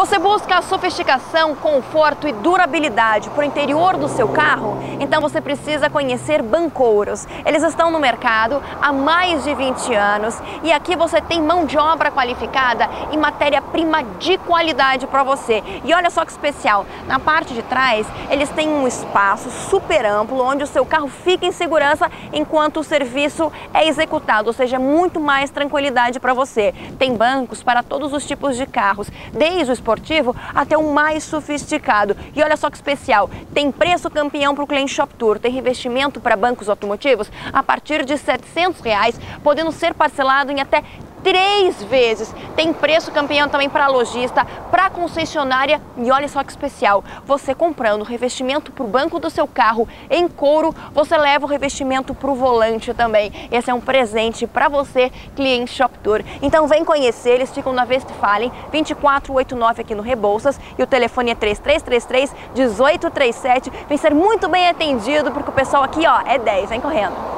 Você busca sofisticação, conforto e durabilidade para o interior do seu carro? Então você precisa conhecer Bancouros. Eles estão no mercado há mais de 20 anos e aqui você tem mão de obra qualificada e matéria-prima de qualidade para você. E olha só que especial, na parte de trás eles têm um espaço super amplo onde o seu carro fica em segurança enquanto o serviço é executado, ou seja, muito mais tranquilidade para você. Tem bancos para todos os tipos de carros, desde o esportivo até o mais sofisticado. E olha só que especial, tem preço campeão para o cliente Shop Tour, tem revestimento para bancos automotivos a partir de 700 reais, podendo ser parcelado em até três vezes. Tem preço campeão também para lojista, para concessionária e olha só que especial, você comprando revestimento para o banco do seu carro em couro, você leva o revestimento para o volante também. Esse é um presente para você, cliente Shop Tour. Então vem conhecer, eles ficam na Westfalen 2489 aqui no Rebouças e o telefone é 3333 1837. Vem ser muito bem atendido porque o pessoal aqui ó é 10, vem correndo.